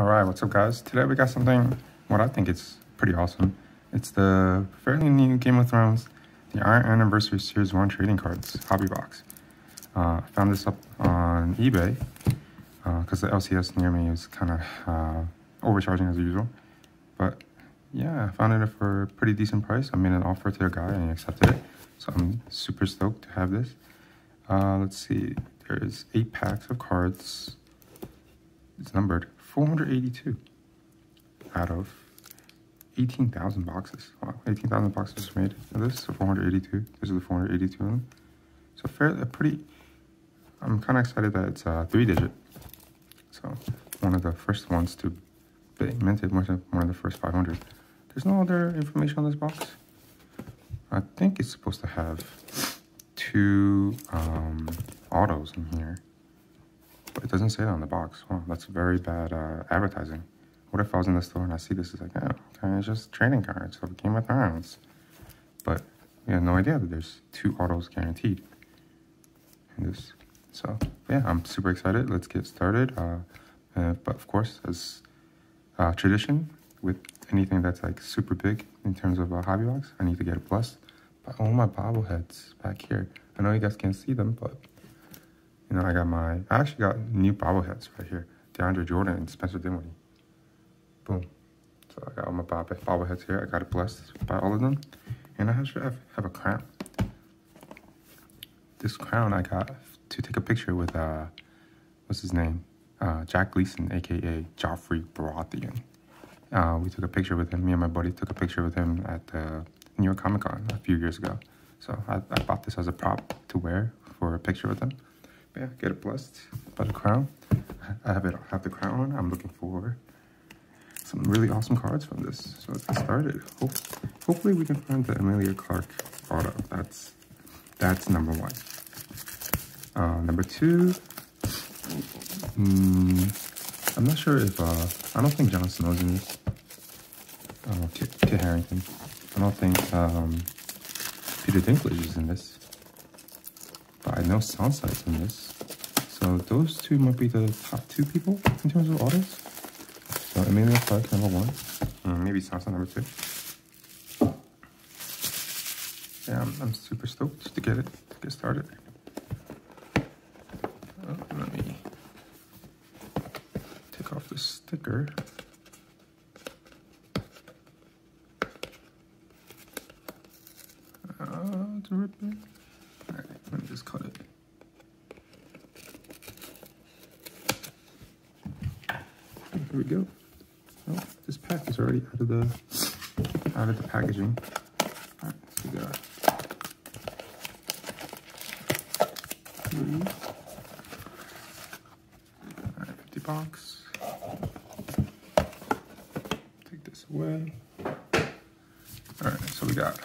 All right, what's up, guys? Today we got something what I think is pretty awesome. It's the fairly new Game of Thrones, the Iron Anniversary Series 1 trading cards hobby box. Uh, I found this up on eBay because uh, the LCS near me is kind of uh, overcharging as usual. But yeah, I found it for a pretty decent price. I made an offer to a guy and he accepted it. So I'm super stoked to have this. Uh, let's see, there's eight packs of cards. It's numbered 482 out of 18,000 boxes. Wow, 18,000 boxes made of this, so 482. This is the 482 one. So fairly, pretty, I'm kind of excited that it's a three digit. So one of the first ones to be minted, one of the first 500. There's no other information on this box. I think it's supposed to have two um, autos in here. But it doesn't say that on the box. Wow, that's very bad uh, advertising. What if I was in the store and I see this? It's like, oh, okay, it's just trading cards of Game of Thrones. But we had no idea that there's two autos guaranteed in this. So yeah, I'm super excited. Let's get started. Uh, uh, but of course, as uh, tradition with anything that's like super big in terms of a hobby box, I need to get a plus. by all my bobbleheads back here. I know you guys can't see them, but you know, I got my, I actually got new bobbleheads right here. DeAndre Jordan and Spencer Dinwiddie. Boom. So I got all my bob bobbleheads here. I got it blessed by all of them. And I actually have, have a crown. This crown I got to take a picture with, uh, what's his name? Uh, Jack Gleeson, aka Joffrey Baratheon. Uh, we took a picture with him. Me and my buddy took a picture with him at the New York Comic Con a few years ago. So I, I bought this as a prop to wear for a picture with him yeah, get it blessed by the crown. I have it have the crown on. I'm looking for some really awesome cards from this. So let's get started. Hope, hopefully we can find the Emilia Clarke auto. That's that's number one. Uh, number two, mm, I'm not sure if, uh, I don't think Jon Snow's in this. Uh, Kit, Harington. I don't think um, Peter Dinklage is in this. But I know Sansa's in this. So those two might be the top two people in terms of autos. So Emilia Clarke number one. Uh, maybe Sansa number two. Yeah, I'm, I'm, super stoked to get it, to get started. Oh, let me take off the sticker. Uh, it's a rip there. Alright, let me just cut it. Here we go. Oh, this pack is already out of the out of the packaging. We got three. Alright, 50 box. Take this away. Alright, so we got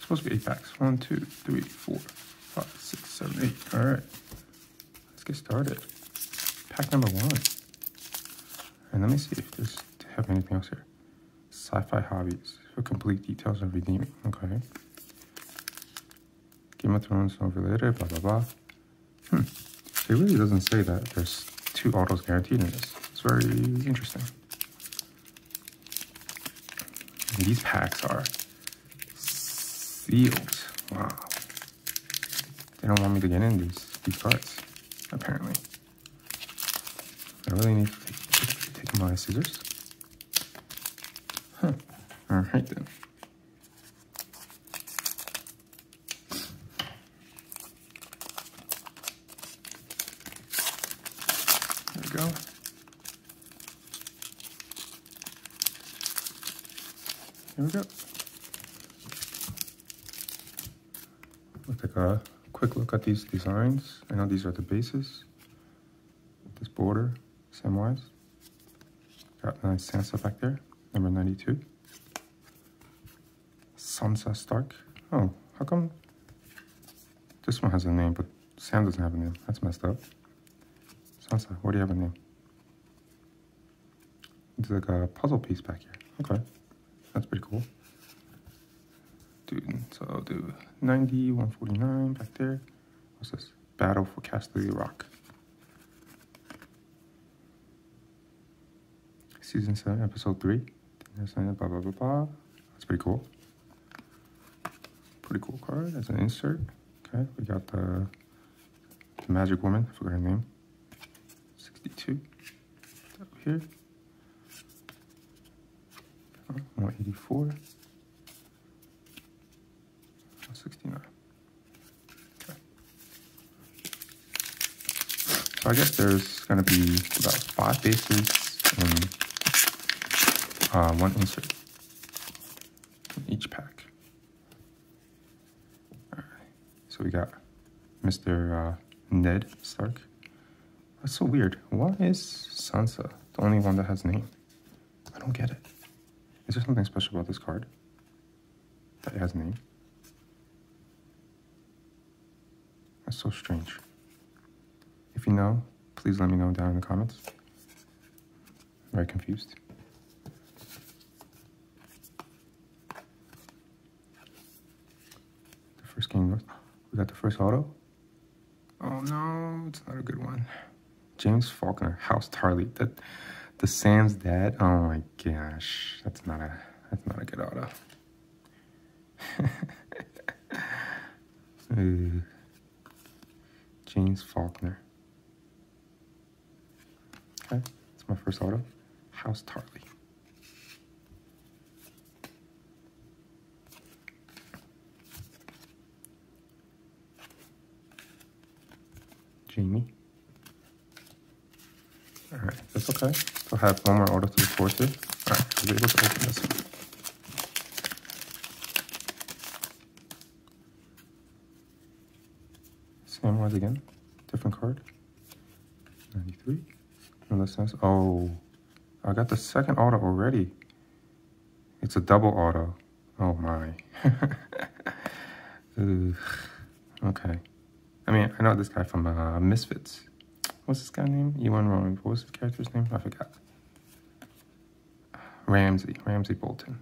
supposed to be eight packs. One, two, three, four, five, six, seven, eight. All right, let's get started. Pack number one. And let me see if there's have anything else here. Sci-fi hobbies for complete details of redeeming. Okay. Game of Thrones related. Blah blah blah. Hmm. It really doesn't say that there's two autos guaranteed in this. It's very interesting. And these packs are sealed. Wow. They don't want me to get in these, these cards, apparently. I really need to take, take my scissors. Huh. Alright then. There we go. There we go. Let's take a quick look at these designs. I know these are the bases. This border, Samwise. Got a nice Sansa back there, number 92. Sansa Stark. Oh, how come this one has a name, but Sam doesn't have a name? That's messed up. Sansa, what do you have a name? It's like a puzzle piece back here. Okay, that's pretty cool. Dude, so I'll do 90, 149 back there. What's this? Battle for Casterly Rock. season seven, episode three. Blah blah blah blah. That's pretty cool. Pretty cool card. as an insert. Okay, we got the, the Magic Woman. I forgot her name. 62. Over here. Oh, 184. 69. Okay. So I guess there's going to be about five bases and uh, one insert in each pack. All right. So we got Mr. Uh, Ned Stark. That's so weird. Why is Sansa the only one that has a name? I don't get it. Is there something special about this card? That it has name? That's so strange. If you know, please let me know down in the comments. I'm Very confused. The first game, we got the first auto. Oh no, it's not a good one. James Faulkner, House Tarly. That the Sam's dad. Oh my gosh, that's not a that's not a good auto. James Faulkner. Okay, it's my first auto. House Tarly. Jamie. Alright, that's okay. So I have one more auto to forward to. Alright, I was able to open this one. Same ones again. Different card. 93. No, sense. Oh, I got the second auto already. It's a double auto. Oh my. okay. I mean, I know this guy from uh, Misfits. What's this guy name? Iwan Rheon. What was his character's name? I forgot. Ramsay. Ramsay Bolton.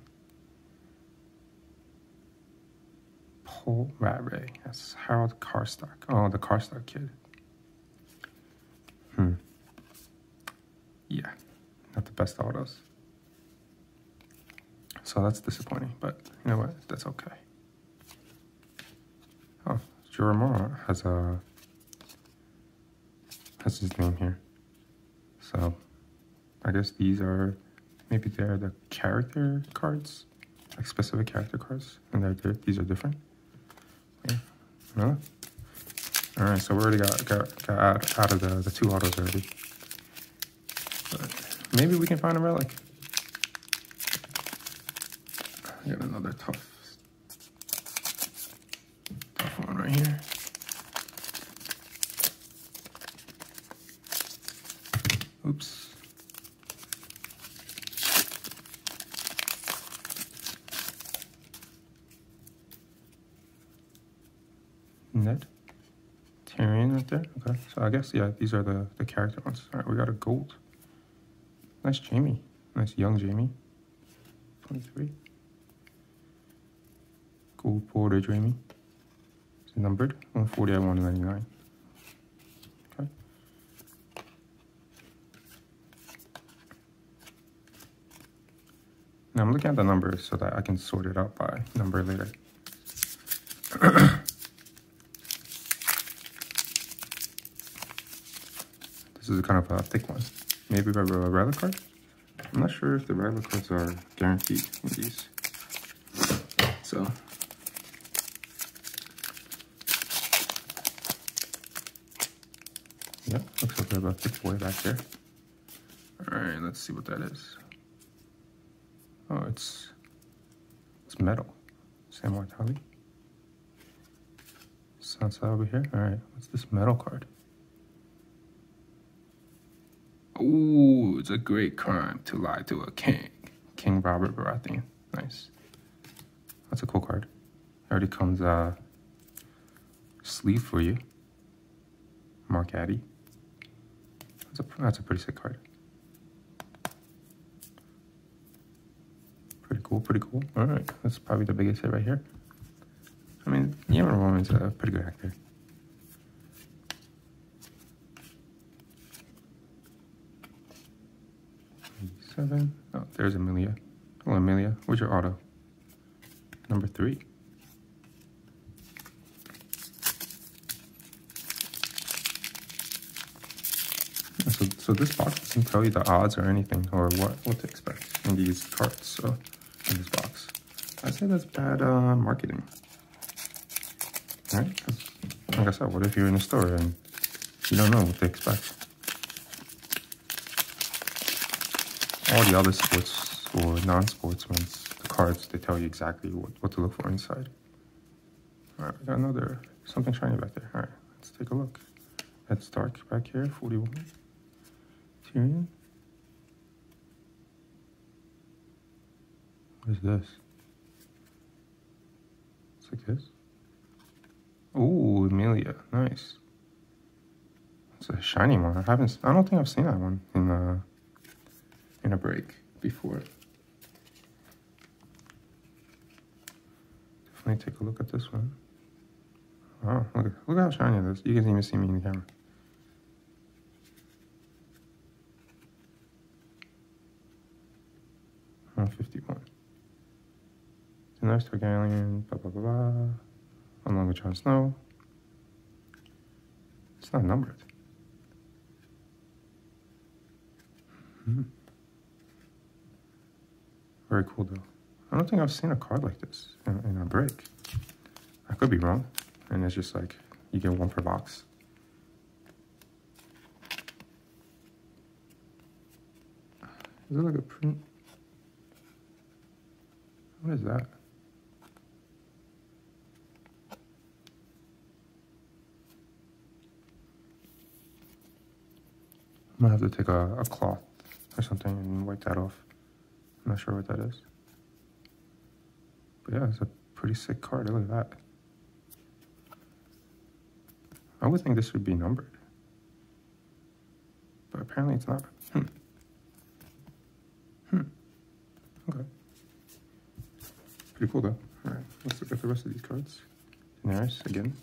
Paul Rattray. That's Harald Karstark. Oh, the Carstock kid. Hmm. Yeah, not the best autos. So that's disappointing, but you know what? That's okay. Oh, has a has his name here. So I guess these are maybe they're the character cards, like specific character cards, and they're these are different. Yeah. No. All right, so we already got got, got out, out of the the two autos already. But maybe we can find a relic. I got another tough one right here. Oops. Ned. Tyrion right there. Okay, so I guess, yeah, these are the, the character ones. All right, we got a gold. Nice Jaime. Nice young Jaime. 23. Gold Porter Jaime. It's numbered. 140 at 199. Now I'm looking at the numbers so that I can sort it out by number later. this is kind of a thick one. Maybe a relic card? I'm not sure if the relic cards are guaranteed in these. So. Yeah, looks like we have a thick boy back there. Alright, let's see what that is. Oh, it's it's metal. Sam Tarly. Sansa over here. Alright, what's this metal card? Ooh, it's a great crime to lie to a king. King Robert Baratheon. Nice. That's a cool card. Already comes uh sleeve for you. Mark Addy. That's a that's a pretty sick card. Pretty cool, pretty cool. Alright, that's probably the biggest hit right here. I mean, Iwan Rheon's a pretty good actor. seven. Oh, there's Emilia. Hello, Emilia. Where's your auto? Number three. So, so this box doesn't tell you the odds or anything or what, what to expect in these cards. So in this box, I say that's bad uh, marketing. Right? Like I said, what if you're in a store and you don't know what to expect? All the other sports or non-sports ones, the cards, they tell you exactly what, what to look for inside. All right, we got another, something shiny back there. All right, let's take a look. That's dark back here, 41. Tyrion. What is this? It's like this. Ooh, Emilia, nice. It's a shiny one. I haven't. I don't think I've seen that one in a uh, in a break before. Definitely take a look at this one. Wow, look, look how shiny it is. You can even see me in the camera. 151. Daenerys Targaryen, blah, blah, blah, blah. Along with Jon Snow. It's not numbered. Hmm. Very cool, though. I don't think I've seen a card like this in, in a break. I could be wrong. And it's just like, you get one per box. Is it like a print? What is that? Gonna have to take a, a cloth or something and wipe that off. I'm not sure what that is. But yeah, it's a pretty sick card. Look at that. I would think this would be numbered. But apparently it's not. Hmm. Hmm. Okay. Pretty cool though. Alright, let's look at the rest of these cards. Daenerys again.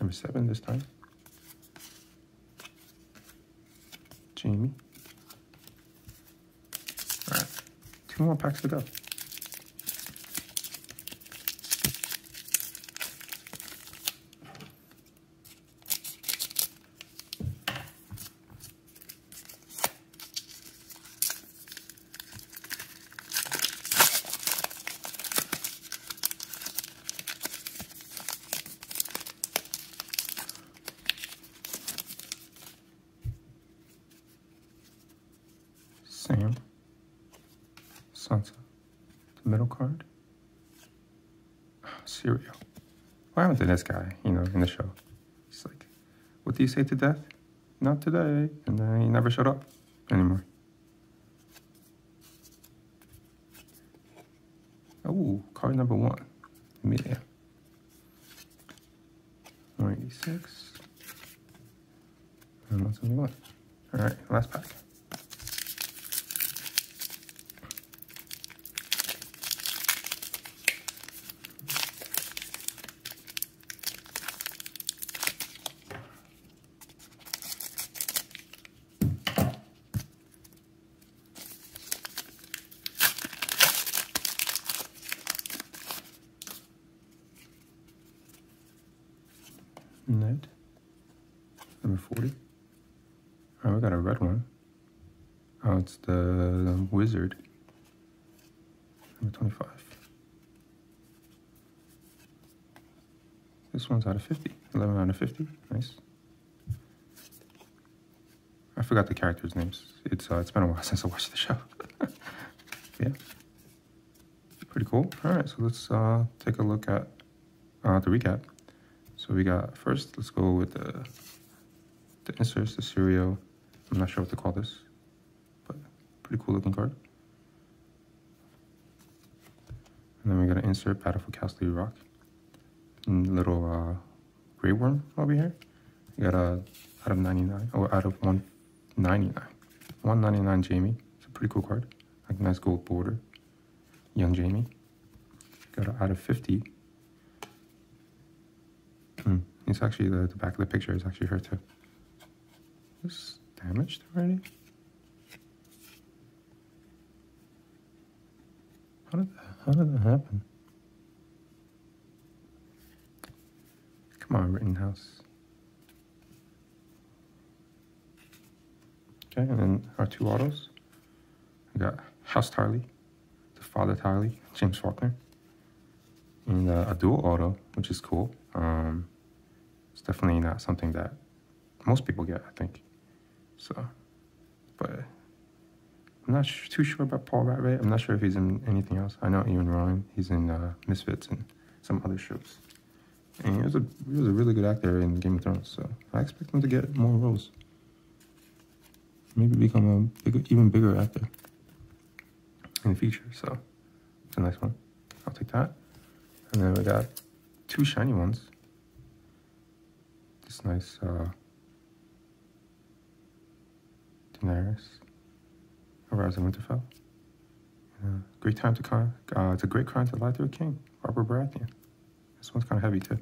Number seven this time. Jaime. Alright, two more packs to go. Sam, Sansa, the middle card, Syrio. What happened to this guy, you know, in the show? He's like, what do you say to death? Not today. And then he never showed up anymore. Oh, card number one, Emilia. 186. And 171. All right, last pack. Ned. Number 40. Oh, we got a red one. Oh, it's the wizard. Number 25. This one's out of 50. 11 out of 50. Nice. I forgot the characters' names. It's uh, it's been a while since I watched the show. yeah. Pretty cool. All right, so let's uh, take a look at uh, the recap. So we got first, let's go with the, the inserts, the Syrio. I'm not sure what to call this, but pretty cool looking card. And then we got an insert Battle Casterly Rock. And little uh, Grey Worm over here. We got a out of 99, or oh, out of 199. 199 Jaime. It's a pretty cool card. Like nice gold border. Young Jaime. Got a out of 50 Hmm. It's actually the, the back of the picture is actually her too. This damaged already? How did that, how did that happen? Come on, Rittenhouse. Okay, and then our two autos. We got House Tarly, the father Tarly, James Faulkner, and uh, a dual auto, which is cool. Um, it's definitely not something that most people get, I think. So, but I'm not too sure about Paul Rattray. I'm not sure if he's in anything else. I know Iwan Rheon. He's in uh, Misfits and some other shows. And he was, a, he was a really good actor in Game of Thrones, so I expect him to get more roles. Maybe become a bigger, even bigger actor in the future. So it's a nice one. I'll take that. And then we got two shiny ones. This nice uh, Daenerys, Rise of Winterfell. Great time to con. Uh, it's a great crime to lie to a king, Robert Baratheon. This one's kind of heavy too.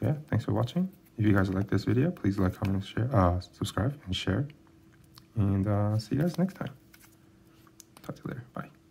So yeah, thanks for watching. If you guys like this video, please like, comment, share, uh, subscribe, and share. And uh, see you guys next time. Talk to you later. Bye.